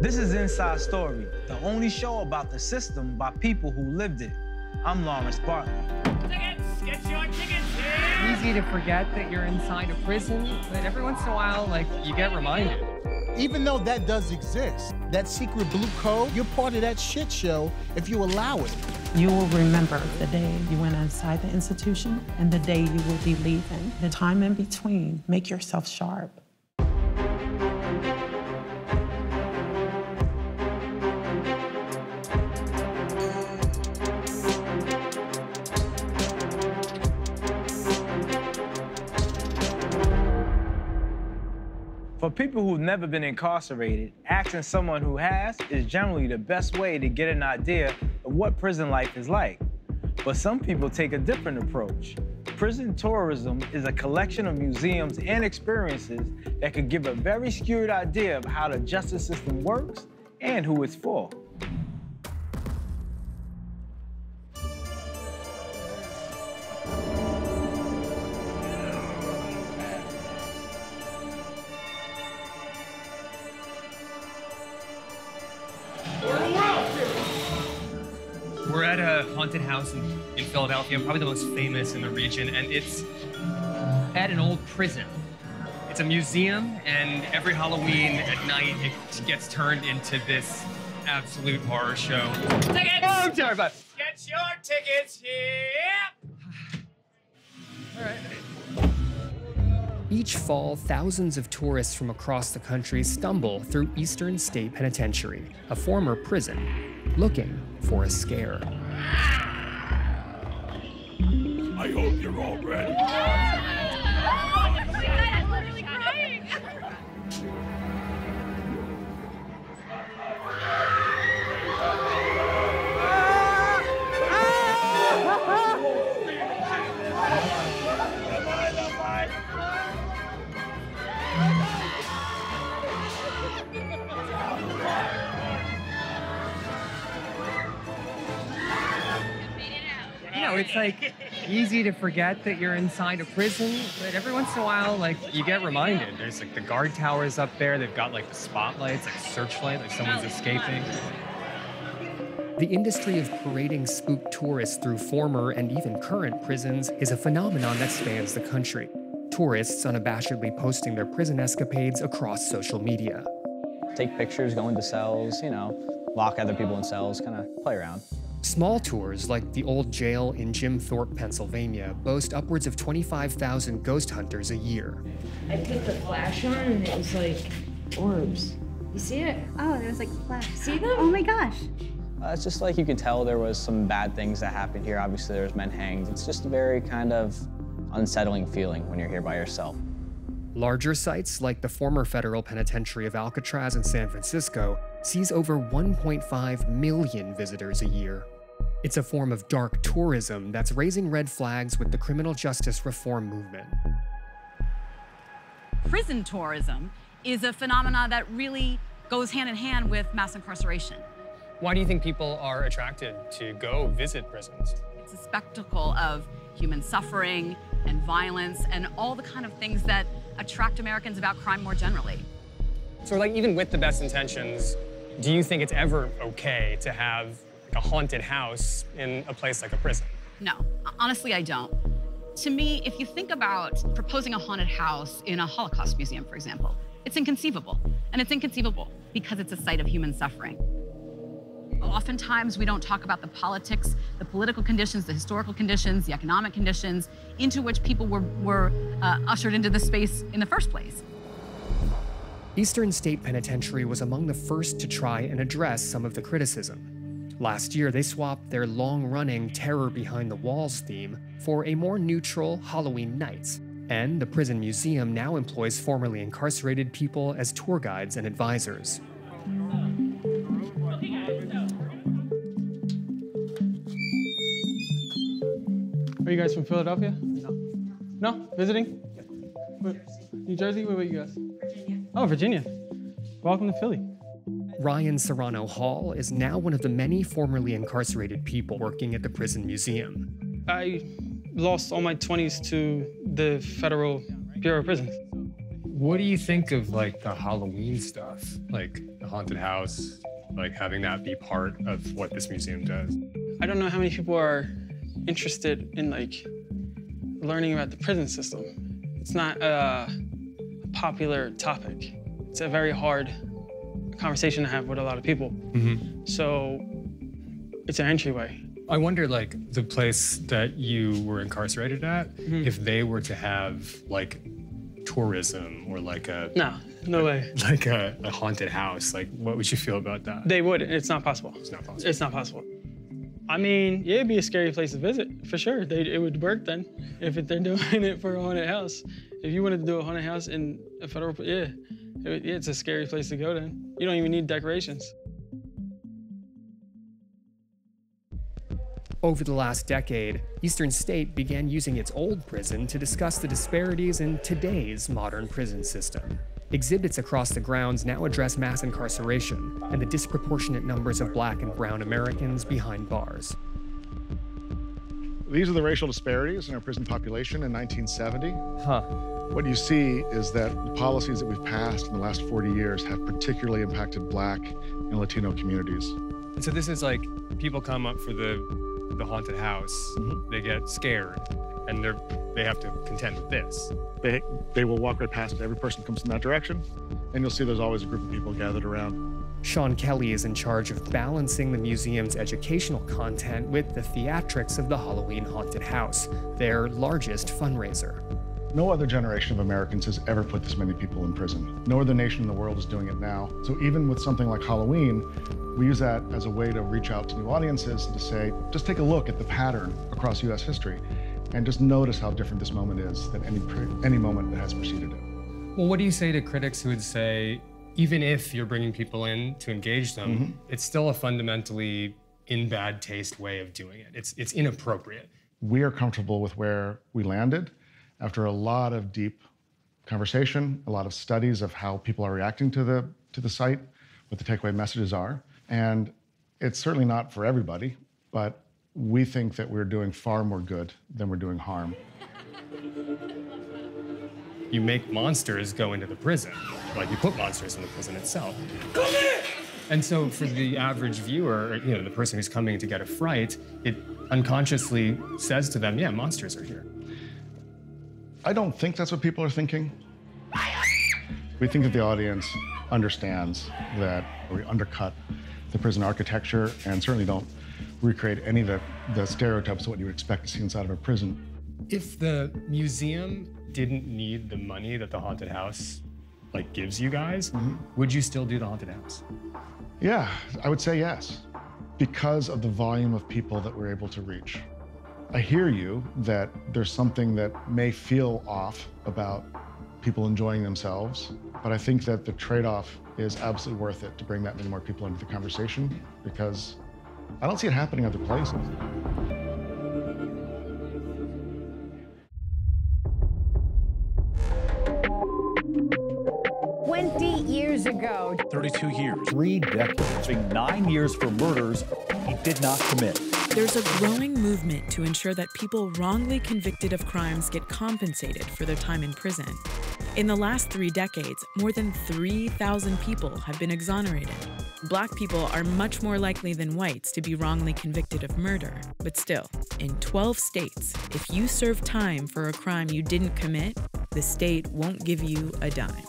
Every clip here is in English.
This is Inside Story, the only show about the system by people who lived it. I'm Lawrence Bartley. Tickets! Get your tickets here! Easy to forget that you're inside a prison, but every once in a while, like, you get reminded. Even though that does exist, that secret blue code, you're part of that shit show if you allow it. You will remember the day you went inside the institution and the day you will be leaving. The time in between, make yourself sharp. For people who've never been incarcerated, asking someone who has is generally the best way to get an idea of what prison life is like. But some people take a different approach. Prison tourism is a collection of museums and experiences that could give a very skewed idea of how the justice system works and who it's for. House in, in Philadelphia, probably the most famous in the region, and it's at an old prison. It's a museum, and every Halloween at night, it gets turned into this absolute horror show. Tickets! Oh, I'm sorry about Get your tickets here! Each fall, thousands of tourists from across the country stumble through Eastern State Penitentiary, a former prison, looking for a scare. I hope you're all ready. You know, it's like easy to forget that you're inside a prison, but every once in a while, like, you get reminded. There's like the guard towers up there, they've got like the spotlights, like searchlight, like someone's oh, escaping. The industry of parading spooked tourists through former and even current prisons is a phenomenon that spans the country. Tourists unabashedly posting their prison escapades across social media. take pictures, go into cells, you know, lock other people in cells, kind of play around. Small tours like the old jail in Jim Thorpe, Pennsylvania, boast upwards of 25,000 ghost hunters a year. I put the flash on and it was like orbs. You see it? Oh, there was like flash. See them? Oh my gosh. Uh, it's just like you could tell there was some bad things that happened here. Obviously, there was men hanged. It's just a very kind of unsettling feeling when you're here by yourself. Larger sites like the former federal penitentiary of Alcatraz in San Francisco sees over 1.5 million visitors a year. It's a form of dark tourism that's raising red flags with the criminal justice reform movement. prison tourism is a phenomenon that really goes hand in hand with mass incarceration. Why do you think people are attracted to go visit prisons? It's a spectacle of human suffering and violence and all the kind of things that attract Americans about crime more generally. So, like, even with the best intentions, do you think it's ever okay to have like, a haunted house in a place like a prison? No, honestly, I don't. To me, if you think about proposing a haunted house in a Holocaust museum, for example, it's inconceivable. And it's inconceivable because it's a site of human suffering. Oftentimes, we don't talk about the politics, the political conditions, the historical conditions, the economic conditions into which people were, were uh, ushered into this space in the first place. Eastern State Penitentiary was among the first to try and address some of the criticism. Last year, they swapped their long running Terror Behind the Walls theme for a more neutral Halloween Nights, and the prison museum now employs formerly incarcerated people as tour guides and advisors. Are you guys from Philadelphia? No. No? Visiting? Where- New Jersey? Where were you guys? Virginia. Oh, Virginia. Welcome to Philly. Ryan Serrano Hall is now one of the many formerly incarcerated people working at the prison museum. I lost all my 20s to the Federal Bureau of Prisons. What do you think of like the Halloween stuff? Like the haunted house, like having that be part of what this museum does? I don't know how many people are interested in like learning about the prison system. It's not a popular topic. It's a very hard conversation to have with a lot of people. Mm-hmm. So it's an entryway. I wonder, like, the place that you were incarcerated at, Mhm. if they were to have, like, tourism or like a No, no way. like a, a haunted house, like, what would you feel about that? They would. It's not possible. It's not possible. It's not possible. I mean, yeah, it'd be a scary place to visit for sure. They, it would work then if it, they're doing it for a haunted house. If you wanted to do a haunted house in a federal, yeah, it, yeah, it's a scary place to go. Then you don't even need decorations. Over the last decade, Eastern State began using its old prison to discuss the disparities in today's modern prison system. Exhibits across the grounds now address mass incarceration and the disproportionate numbers of black and brown Americans behind bars. These are the racial disparities in our prison population in 1970. Huh. What you see is that the policies that we've passed in the last 40 years have particularly impacted black and Latino communities. And so this is like people come up for the the haunted house, mm-hmm. they get scared, and they're they have to contend with this. They, they will walk right past it. Every person comes in that direction, and you'll see there's always a group of people gathered around. Sean Kelly is in charge of balancing the museum's educational content with the theatrics of the Halloween Haunted House, their largest fundraiser. No other generation of Americans has ever put this many people in prison. No other nation in the world is doing it now. So even with something like Halloween, we use that as a way to reach out to new audiences and to say, just take a look at the pattern across US history and just notice how different this moment is than any, pre- any moment that has preceded it. Well, what do you say to critics who would say, even if you're bringing people in to engage them, mm-hmm. it's still a fundamentally in bad taste way of doing it? It's, it's inappropriate. We are comfortable with where we landed after a lot of deep conversation, a lot of studies of how people are reacting to the, to the site, what the takeaway messages are. And it's certainly not for everybody, but we think that we're doing far more good than we're doing harm. You make monsters go into the prison, like you put monsters in the prison itself. And so for the average viewer, you know, the person who's coming to get a fright, it unconsciously says to them, yeah, monsters are here. I don't think that's what people are thinking. We think that the audience understands that we undercut the prison architecture and certainly don't recreate any of the, the stereotypes of what you would expect to see inside of a prison. If the museum didn't need the money that the haunted house like gives you guys, mm-hmm. would you still do the haunted house? Yeah, I would say yes, because of the volume of people that we're able to reach. I hear you that there's something that may feel off about people enjoying themselves, but I think that the trade off is absolutely worth it to bring that many more people into the conversation because I don't see it happening other places. Twenty years ago. 32 years. Three decades. Nine years for murders he did not commit. There's a growing movement to ensure that people wrongly convicted of crimes get compensated for their time in prison. In the last three decades, more than 3,000 people have been exonerated. Black people are much more likely than whites to be wrongly convicted of murder. But still, in 12 states, if you serve time for a crime you didn't commit, the state won't give you a dime.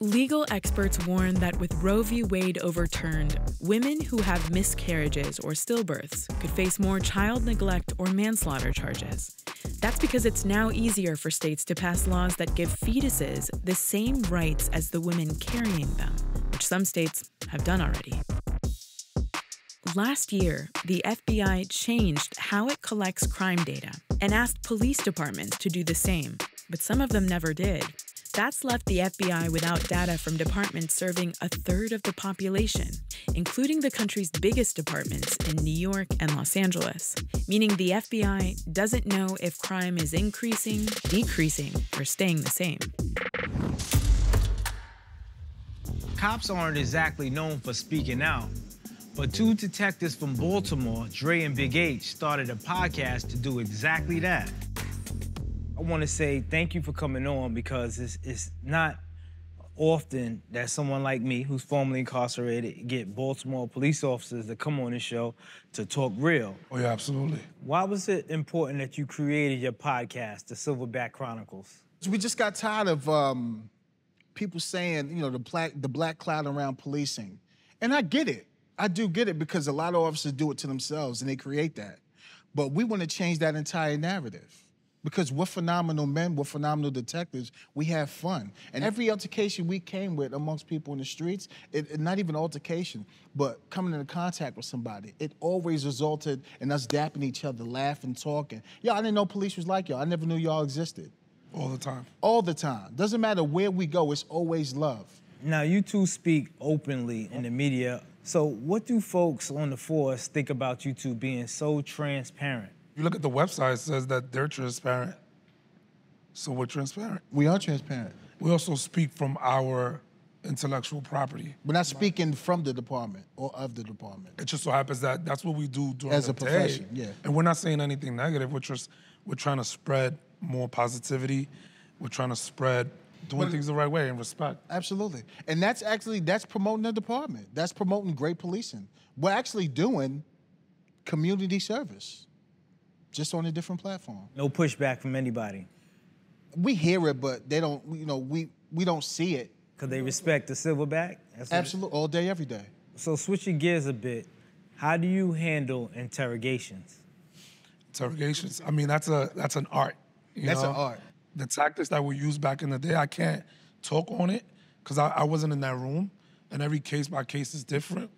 Legal experts warn that with Roe v. Wade overturned, women who have miscarriages or stillbirths could face more child neglect or manslaughter charges. That's because it's now easier for states to pass laws that give fetuses the same rights as the women carrying them, some states have done already. Last year, the FBI changed how it collects crime data and asked police departments to do the same, but some of them never did. That's left the FBI without data from departments serving a third of the population, including the country's biggest departments in New York and Los Angeles, meaning the FBI doesn't know if crime is increasing, decreasing, or staying the same. Cops aren't exactly known for speaking out, but two detectives from Baltimore, Dre and Big H, started a podcast to do exactly that. I want to say thank you for coming on because it's, it's not often that someone like me, who's formerly incarcerated, get Baltimore police officers to come on the show to talk real. Oh yeah, absolutely. Why was it important that you created your podcast, The Silverback Chronicles? We just got tired of um, people saying, you know, the black the black cloud around policing, and I get it. I do get it because a lot of officers do it to themselves and they create that. But we want to change that entire narrative because we're phenomenal men, we're phenomenal detectives. We have fun, and every altercation we came with amongst people in the streets, it, it- not even altercation, but coming into contact with somebody, it always resulted in us dapping each other, laughing, talking. Yo, I didn't know police was like y'all. I never knew y'all existed. All the time. All the time. Doesn't matter where we go, it's always love. Now, you two speak openly in the media. So, what do folks on the force think about you two being so transparent? You look at the website, it says that they're transparent. So we're transparent. We are transparent. We also speak from our intellectual property. We're not speaking from the department or of the department. It just so happens that that's what we do during As the a profession, day. yeah. And we're not saying anything negative. We're just we're trying to spread more positivity. We're trying to spread doing But- things the right way and respect. Absolutely. And that's actually that's promoting the department. That's promoting great policing. We're actually doing community service. Just on a different platform. No pushback from anybody. We hear it, but they don't, you know, we we don't see it. Because they respect the silverback? That's Absolutely. All day, every day. So, switching gears a bit, how do you handle interrogations? Interrogations. I mean, that's a that's an art. You That's an art. The tactics that were used back in the day, I can't talk on it because I, I wasn't in that room, and every case by case is different.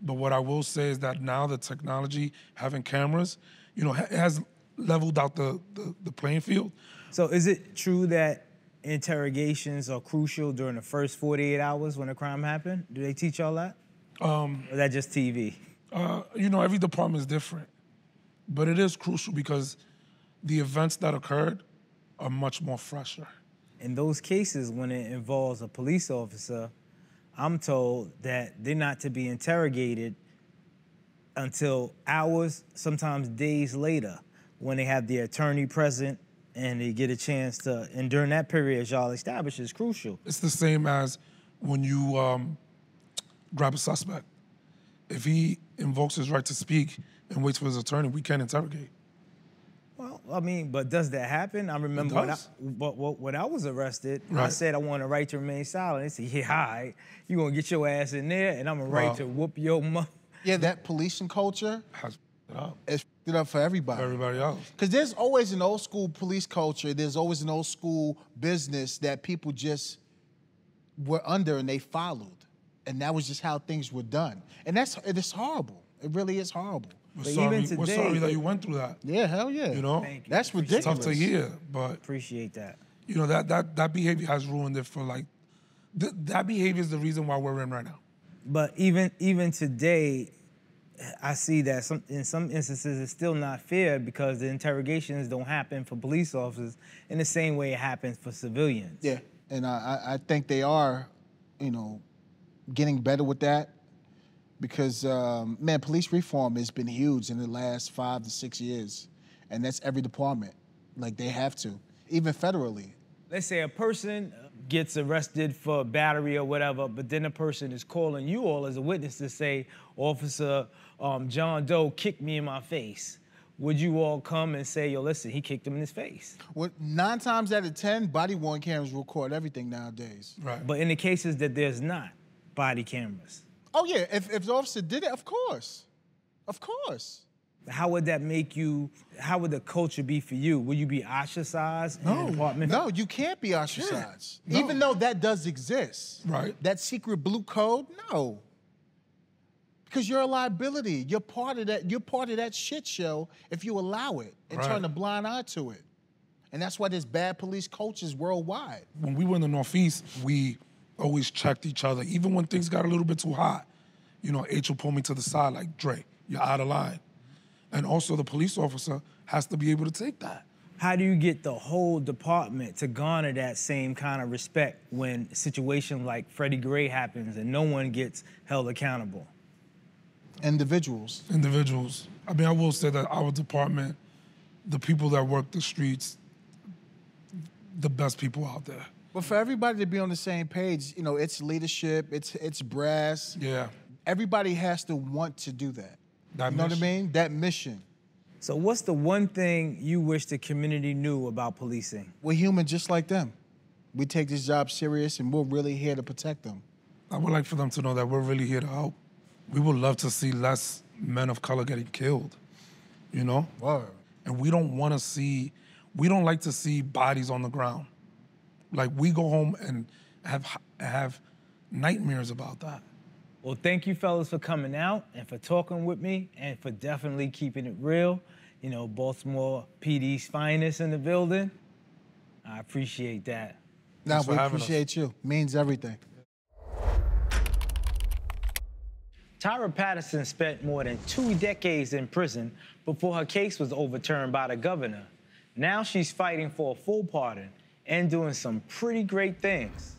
But what I will say is that now the technology, having cameras, you know, ha- has leveled out the, the, the playing field. So, is it true that interrogations are crucial during the first 48 hours when a crime happened? Do they teach y'all that? Um, or is that just TV? Uh, you know, every department is different, but it is crucial because the events that occurred are much more fresher. In those cases, when it involves a police officer, I'm told that they're not to be interrogated until hours, sometimes days later, when they have the attorney present and they get a chance to. And during that period, as y'all established, is crucial. It's the same as when you um, grab a suspect. If he invokes his right to speak and waits for his attorney, we can't interrogate. Well, I mean, but does that happen? I remember when I, but, but when I was arrested, I said I want a right to remain silent. They said, "Yeah, all right, you gonna get your ass in there, and I'm a right Wow. to whoop your mother." Yeah, that policing culture has it up. It's it up for everybody. everybody else. Because there's always an old school police culture. There's always an old school business that people just were under and they followed, and that was just how things were done. And that's it is horrible. It really is horrible. We're sorry, we're sorry that you went through that. Yeah, hell yeah. You know, Thank you. That's It's ridiculous. tough to hear, but appreciate that. You know that that that behavior has ruined it for like. Th- that behavior is the reason why we're in right now. But even even today, I see that some in some instances it's still not fair because the interrogations don't happen for police officers in the same way it happens for civilians. Yeah, and I, I- I think they are, you know, getting better with that because, um, man, police reform has been huge in the last five to six years, and that's every department. Like they have to, even federally. Let's say a person gets arrested for battery or whatever, but then a person is calling you all as a witness to say, Officer um, John Doe kicked me in my face. Would you all come and say, yo, listen, he kicked him in his face? Well, nine times out of ten, body worn cameras record everything nowadays. Right. But in the cases that there's not body cameras, Oh yeah, if if the officer did it, of course, of course. how would that make you, how would the culture be for you? Would you be ostracized department? No, you can't be ostracized. No. Even though that does exist. Right. That secret blue code, no. Because you're a liability. You're part of that, you're part of that shit show if you allow it and Right. turn a blind eye to it. And that's why there's bad police coaches worldwide. When we were in the Northeast, we always checked each other, even when things got a little bit too hot. You know, H will pull me to the side like, Dre, you're out of line. And also, the police officer has to be able to take that. How do you get the whole department to garner that same kind of respect when a situation like Freddie Gray happens and no one gets held accountable? Individuals. Individuals. I mean, I will say that our department, the people that work the streets, the best people out there. But for everybody to be on the same page, you know, it's leadership, it's it's brass. Yeah. Everybody has to want to do that. That you know what I mean? That mission. So, what's the one thing you wish the community knew about policing? We're human just like them. We take this job serious and we're really here to protect them. I would like for them to know that we're really here to help. We would love to see less men of color getting killed, you know? Word. And we don't want to see, we don't like to see bodies on the ground. Like we go home and have have nightmares about that. Well, thank you, fellas, for coming out and for talking with me and for definitely keeping it real. You know, Baltimore PD's finest in the building. I appreciate that. Now Thanks for we having us. appreciate you. Means everything. Tyra Patterson spent more than two decades in prison before her case was overturned by the governor. Now she's fighting for a full pardon and doing some pretty great things.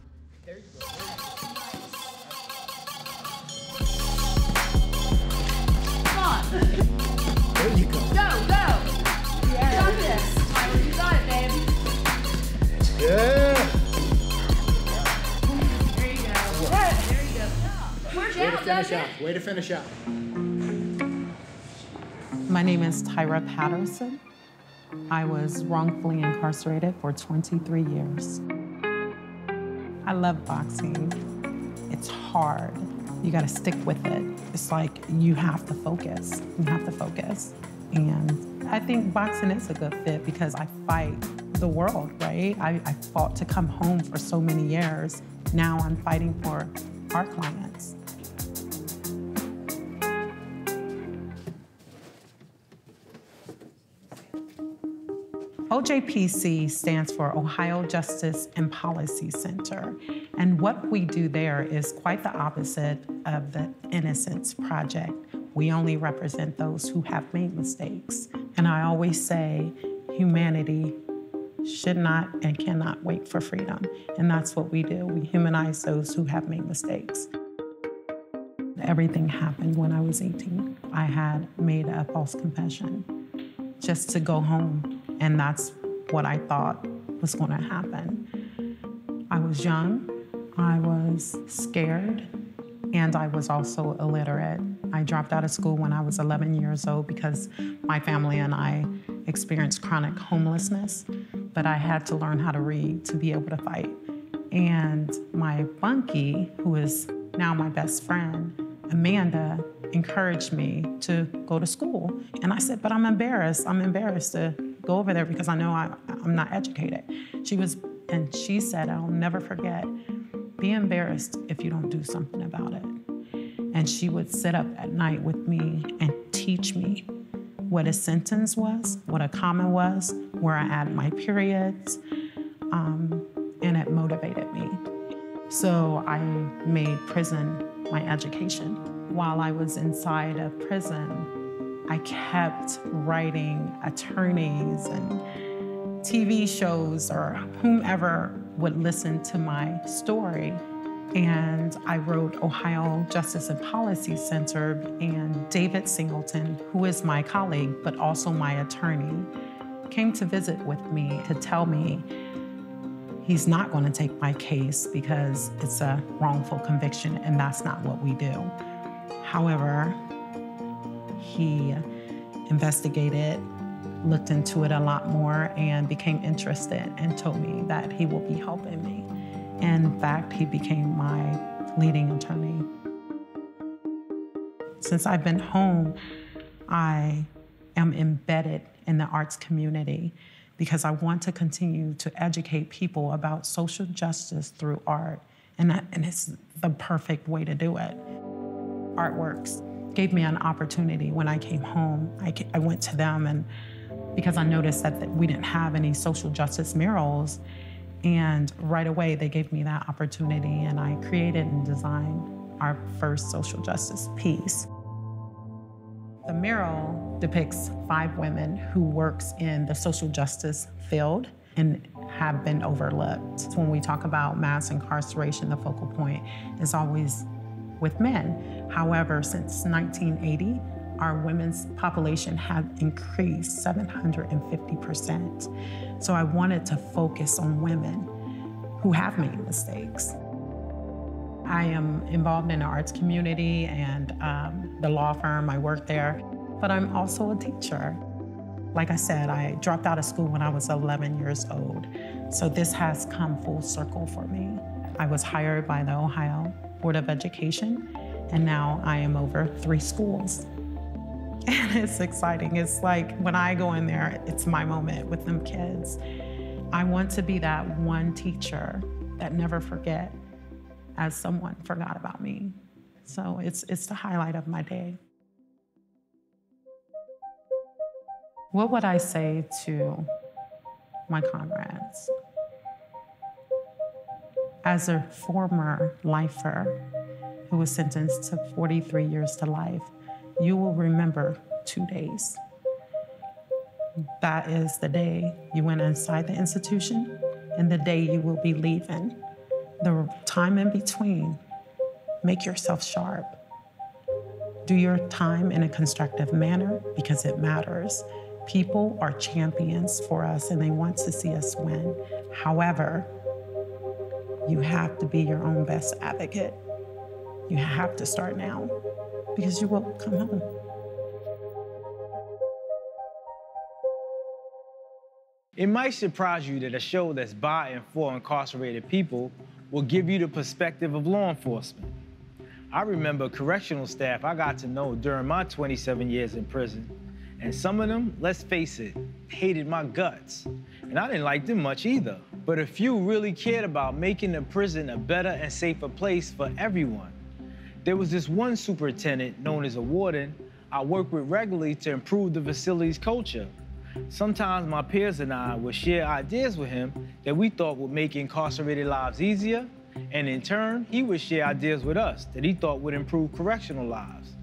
Come on. There you go. Go, go. Yeah. Got this. Tyler, you got it, babe. Yeah. There you go. What? There you go. We're Way to finish Doug. out. Way to finish out. My name is Tyra Patterson. I was wrongfully incarcerated for 23 years. I love boxing. It's hard. You got to stick with it. It's like you have to focus. You have to focus. And I think boxing is a good fit because I fight the world, right? I, I fought to come home for so many years. Now I'm fighting for our clients. OJPC stands for Ohio Justice and Policy Center. And what we do there is quite the opposite of the Innocence Project. We only represent those who have made mistakes. And I always say humanity should not and cannot wait for freedom. And that's what we do. We humanize those who have made mistakes. Everything happened when I was 18. I had made a false confession just to go home. And that's what I thought was going to happen. I was young, I was scared, and I was also illiterate. I dropped out of school when I was 11 years old because my family and I experienced chronic homelessness, but I had to learn how to read to be able to fight. And my bunkie, who is now my best friend, Amanda, encouraged me to go to school. And I said, but I'm embarrassed. I'm embarrassed to go over there because I know I, I'm not educated. She was, and she said, I'll never forget, be embarrassed if you don't do something about it. And she would sit up at night with me and teach me what a sentence was, what a comma was, where I added my periods, um, and it motivated me. So I made prison my education. While I was inside of prison, I kept writing attorneys and TV shows or whomever would listen to my story. And I wrote Ohio Justice and Policy Center, and David Singleton, who is my colleague but also my attorney, came to visit with me to tell me he's not going to take my case because it's a wrongful conviction, and that's not what we do. However, he investigated, looked into it a lot more, and became interested and told me that he will be helping me. And in fact, he became my leading attorney. Since I've been home, I am embedded in the arts community because I want to continue to educate people about social justice through art. And, that, and it's the perfect way to do it. Artworks gave me an opportunity when I came home. I, I went to them and because I noticed that, that we didn't have any social justice murals. And right away, they gave me that opportunity, and I created and designed our first social justice piece. The mural depicts five women who works in the social justice field and have been overlooked. When we talk about mass incarceration, the focal point is always with men. However, since 1980, our women's population has increased 750%. So I wanted to focus on women who have made mistakes. I am involved in the arts community and um, the law firm, I work there, but I'm also a teacher. Like I said, I dropped out of school when I was 11 years old, so this has come full circle for me. I was hired by the Ohio Board of Education, and now I am over three schools. And it's exciting. It's like when I go in there, it's my moment with them kids. I want to be that one teacher that never forget as someone forgot about me. So it's, it's the highlight of my day. What would I say to my comrades? As a former lifer who was sentenced to 43 years to life, you will remember two days. That is the day you went inside the institution and the day you will be leaving. The time in between, make yourself sharp. Do your time in a constructive manner because it matters. People are champions for us and they want to see us win. However, you have to be your own best advocate. You have to start now because you will come home. It might surprise you that a show that's by and for incarcerated people will give you the perspective of law enforcement. I remember correctional staff I got to know during my 27 years in prison, and some of them, let's face it, hated my guts. And I didn't like them much either. But a few really cared about making the prison a better and safer place for everyone. There was this one superintendent known as a warden I worked with regularly to improve the facility's culture. Sometimes my peers and I would share ideas with him that we thought would make incarcerated lives easier, and in turn, he would share ideas with us that he thought would improve correctional lives.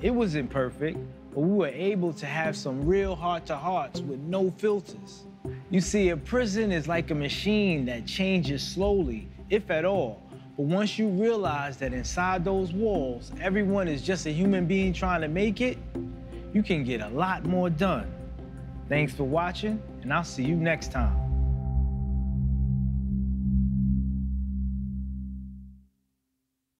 It wasn't perfect, but we were able to have some real heart-to-hearts with no filters. You see, a prison is like a machine that changes slowly, if at all. But once you realize that inside those walls, everyone is just a human being trying to make it, you can get a lot more done. Thanks for watching, and I'll see you next time.